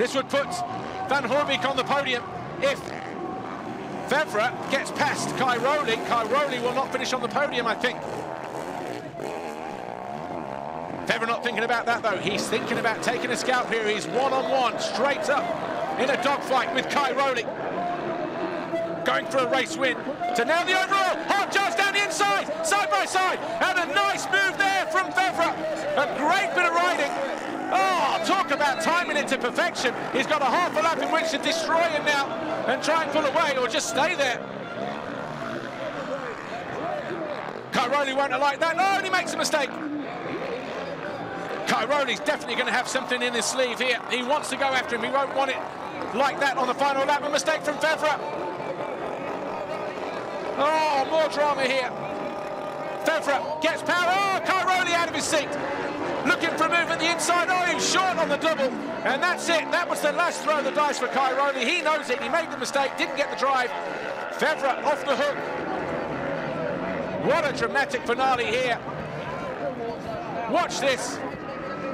This would put Van Horebeek on the podium if Febvre gets past Kai Cairoli. Kai Rowley will not finish on the podium, I think. Febvre not thinking about that, though. He's thinking about taking a scalp here. He's one-on-one, -on -one, straight up in a dogfight with Kai Cairoli. Going for a race win to now the overall. Hard charge down the inside, side by side. And a nice move there from Febvre. A great bit of riding. Talk about timing it to perfection. He's got a half a lap in which to destroy him now and try and pull away or just stay there. Cairoli won't like that. No, and he makes a mistake. Cairoli's definitely going to have something in his sleeve here. He wants to go after him. He won't want it like that on the final lap. A mistake from Febvre. Oh, more drama here. Febvre gets power. Oh, Cairoli out of his seat. Looking for the inside. Oh, he's short on the double. And that's it. That was the last throw of the dice for Cairoli. He knows it. He made the mistake. Didn't get the drive. Febvre off the hook. What a dramatic finale here. Watch this.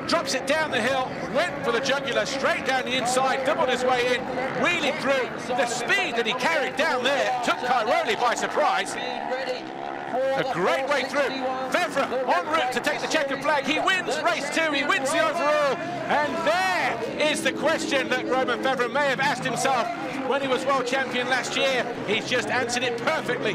Drops it down the hill, went for the jugular, straight down the inside, doubled his way in, wheeling through. The speed that he carried down there took Cairoli by surprise. A great way through. Febvre en route to take the checkered flag. He wins race two. He. And there is the question that Romain Febvre may have asked himself when he was world champion last year. He's just answered it perfectly.